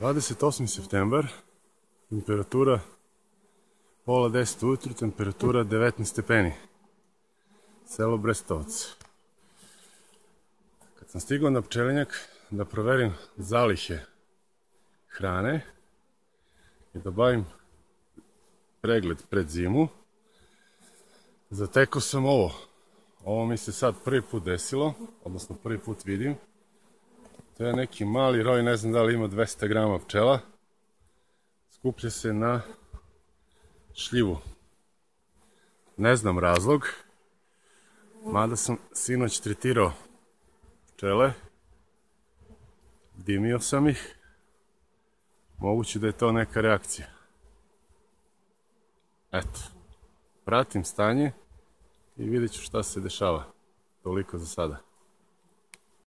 28. septembar, temperatura pola 10 ujutru, temperatura 19 stepeni. Selo Brestovac. Kad sam stigao na pčelinjak da proverim zalihe hrane i da bavim pregled pred zimu, zatekao sam ovo. Ovo mi se sad prvi put desilo, odnosno prvi put vidim. To je neki mali roj, ne znam da li ima 200 grama pčela. Skuplja se na šljivu. Ne znam razlog, mada sam sinoć tretirao pčele. Dimio sam ih. Moguće da je to neka reakcija. Eto, pratim stanje i vidjet ću šta se dešava. Toliko za sada.